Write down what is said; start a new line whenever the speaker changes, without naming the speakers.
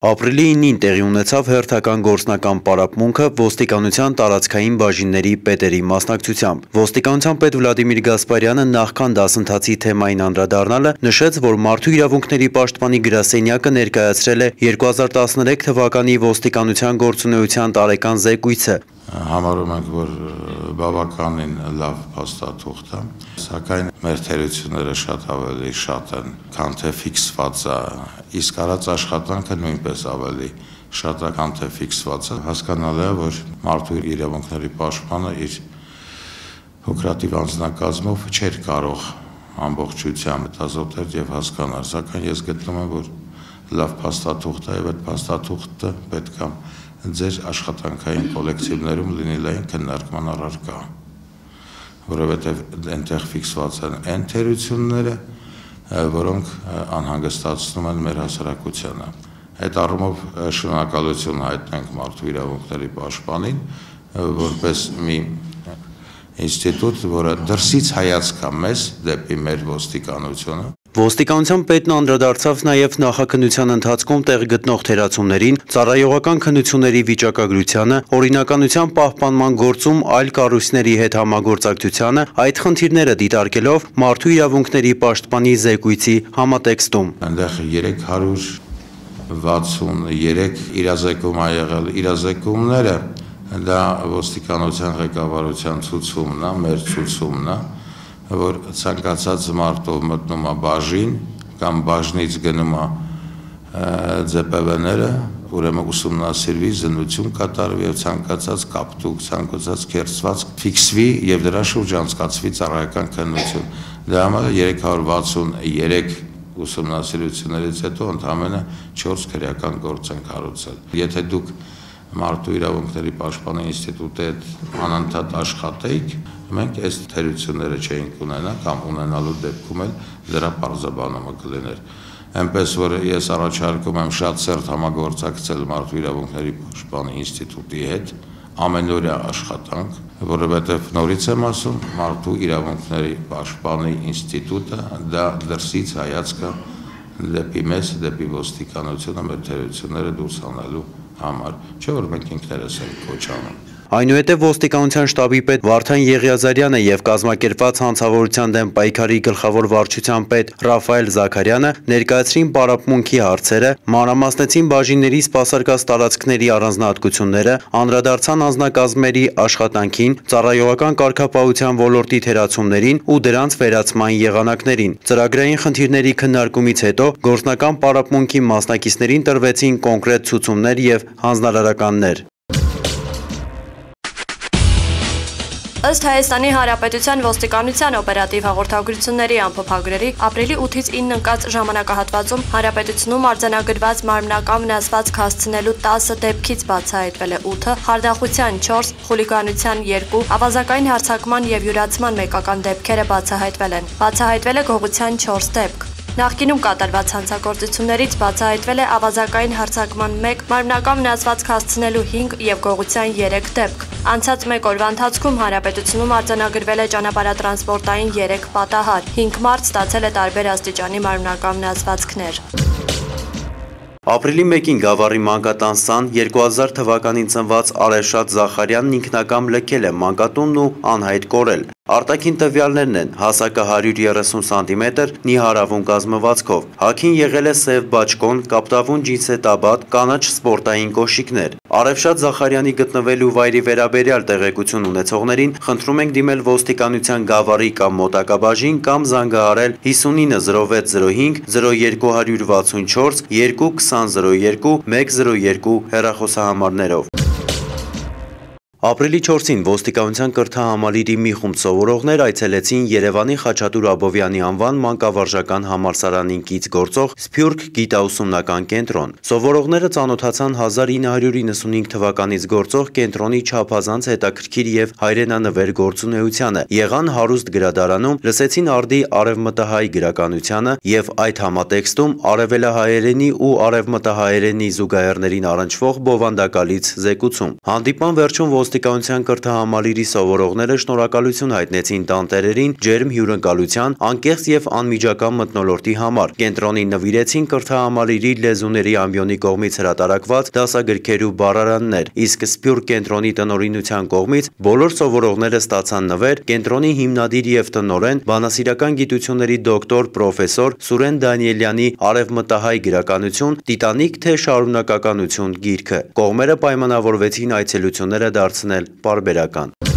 Ապրիլի 9-ին տեղի ունեցավ հերթական գործնական պարապմունքը ոստիկանության տարածքային բաժինների պետերի մասնակցությամբ։ Ոստիկանության պետ Վլադիմիր Գասպարյանը նախքան դասընթացի թեմային անդրադառնալը նշեց, որ մարդու իրավունքների պաշտպանի գրասենյակը ներկայացրել է 2013 թվականի ոստիկանության գործունեության տարեկան զեկույցը,
համարում ենք, որ բավականին լավ փաստաթուղթ է, սակայն մեր թերությունները շատ ավելի շատ են, քան թե ֆիքսված է, իսկ արած աշխատանքը նույնպես ավելի շատ է, քան թե ֆիքսված է։ Հասկանալի է, որ մարդու իրավունքների պաշտպանը իր փոքրատիվ անձնակազմով չէր կարող ամբողջությամբ հետազոտել եւ հասկանալ, սակայն ես գտնում եմ, որ լավ փաստաթուղթ է եւ այդ փաստաթուղթը պետք է ձեր աշխատանքային կոլեկտիվներում լինելային քննարկման առարկա, որովհետև այնտեղ ֆիքսված են այն թերությունները, որոնք անհանգստացնում են մեր հասարակությանը։ Այդ առումով շնորհակալություն հայտնենք մարդու իրավունքների պաշտպանին, որպես մի ինստիտուտ, որը դրսից հայացք է մեզ դեպի մեր ոստիկանությունը
Ոստիկանության պետն անդրադարձավ նաև նախաքննության ընթացքում տեղ գտնող թերացումներին, ծառայողական քննությունների վիճակագրությանը, օրինականության պահպանման գործում այլ կառույցների հետ համագործակցությանը, այդ խնդիրները դիտարկելով մարդու իրավունքների պաշտպանի զեկույցի համատեքստում։
Այնտեղ 363 իրազեկում ա եղել, իրազեկումները դա ոստիկանության ղեկավարության ցուցումն է, մեր ցուցումն է, որ ցանկացած մարդով մտնում է բաժին կամ բաժնից գնում է ԶՊՎ-ները, ուրեմն ուսումնասիրվի, զննություն կատարվի եւ ցանկացած կապտուկ, ցանկացած կերծված ֆիքսվի եւ դրա շուրջ անցկացվի ծառայական քննություն։ Դրա համար 363 ուսումնասիրություններից հետո ընդհանրապես 4 քրեական գործ են կառուցել։ Եթե դուք մարդու իրավունքների պաշտպանի ինստիտուտի հետ անընդհատ աշխատեիք, մենք այս թերությունները չէինք ունենա կամ ունենալու դեպքում էլ դրա բարձաբանումը կլիներ։ Այնպես որ ես առաջարկում եմ շատ սերտ համագործակցել մարդու իրավունքների պաշտպանի ինստիտուտի հետ ամենօրյա աշխատանք, որովհետև նորից եմ ասում, մարդու իրավունքների պաշտպանի ինստիտուտը դա դրսից հայացքը դեպի մեզ, դեպի ոստիկանությունը մեր թերությունները դուրս անելու համար, չէ որ մենք ինքներս ենք կոչանում։
Այնուհետև ոստիկանության շտաբի պետ Վարդան Եղիազարյանը եւ կազմակերպված հանցավորության դեմ պայքարի գլխավոր վարչության պետ Ռաֆայել Զաքարյանը ներկայացրին պարապմունքի հարցերը, մանրամասնեցին բաժինների սպասարկած տարածքների առանձնահատկությունները, անդրադարձան անձնակազմերի աշխատանքին, ծառայողական կարգապահության ոլորտի թերացումներին ու դրանց վերացման եղանակներին։ Ծրագրային խնդիրների քննարկումից հետո գործնական պարապմունքի մասնակիցներին տրվեցին կոնկրետ ցուցումներ եւ հանձնարարականներ։
Ըստ Հայաստանի Հանրապետության ոստիկանության օպերատիվ հաղորդագրությունների ամփոփագրերի ապրիլի 8-ից 9 ընկած ժամանակահատվածում Հանրապետությունում արձանագրված մարմնական վնասվածք հասցնելու 10 դեպքից բացահայտվել է. 8-ը, խարդախության 4, խուլիգանության 2, ավազակային հարձակման եւ յուրացման մեկական դեպքերը բացահայտվել են։ Բացահայտվել է գողության 4 դեպք։ Նախկինում կատարված հանցագործություններից բացահայտվել է ավազակային հարձակման 1, մարմնական վնասվածք հասցնելու 5 եւ գողության 3 դեպք։ Անցած 1 օրվա ընթացքում հանրապետությունում արձանագրվել է ճանապարհատրանսպորտային 3 պատահար։ 5 մարդ ստացել է տարբեր աստիճանի մարմնական վնասվածքներ։
Ապրիլի 1-ին Գավառի մանկատան սան 2000 թվականին ծնված Արեշատ Զախարյանն ինքնակամ լքել է մանկատունն ու անհայտ կորել։ Արտաքին տվյալներն են. հասակը 130 սանտիմետր նիհարավուն կազմվածքով, հակին եղել է սև բաճկոն, կապտավուն ջինսե տաբատ, կանաչ սպորտային կոշիկներ։ Արևշատ Զախարյանի գտնվելու վայրի վերաբերյալ տեղեկություն ունեցողներին խնդրում ենք դիմել ոստիկանության գավառի կամ մոտակաբաժին կամ զանգահարել 590605 0264 22002 102 հեռախոսահամարներով։ Ապրիլի 4-ին ոստիկանության կրթահամալիրի մի խումբ սովորողներ այցելեցին Երևանի Խաչատուր Աբովյանի անվան մանկավարժական համալսարանին կից գործող Սփյուռք գիտաուսումնական կենտրոն։ Սովորողները ծանոթացան 1995 թվականից գործող կենտրոնի չափազանց հետաքրքիր եւ հայրենանվեր գործունեությանը, եղան հարուստ գրադարանում, լսեցին արդի արևմտահայ գրականությանը եւ այդ համատեքստում արևելահայերենի ու արևմտահայերենի զուգահեռներին առնչվող բովանդակալից զեկուցում։ Հանդիպան վերջում ոստիկանության կրթահամալիրի սովորողները շնորհակալություն հայտնեցին տանտերերին ջերմ հյուրընկալության, անկեղծ եւ անմիջական մթնոլորտի համար։ Կենտրոնին նվիրեցին կրթահամալիրի լեզուների ամբիոնի կողմից հրատարակված դասագրքեր ու բառարաններ, իսկ Սփյուռք կենտրոնի տնօրինության կողմից բոլոր սովորողները ստացան նվեր կենտրոնի հիմնադիր եւ տնօրեն բանասիրական գիտությունների դոկտոր պրոֆեսոր Սուրեն Դանիելյանի Արևմտահայ գրականություն Տիտանիկ թե շարունակականություն գիրքը։ Կողմերը պայմանավորվեցին այցելությունները դարձնել պարբերական։